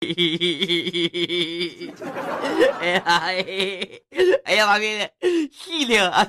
哎呀！哎呀！妈逼的，细的！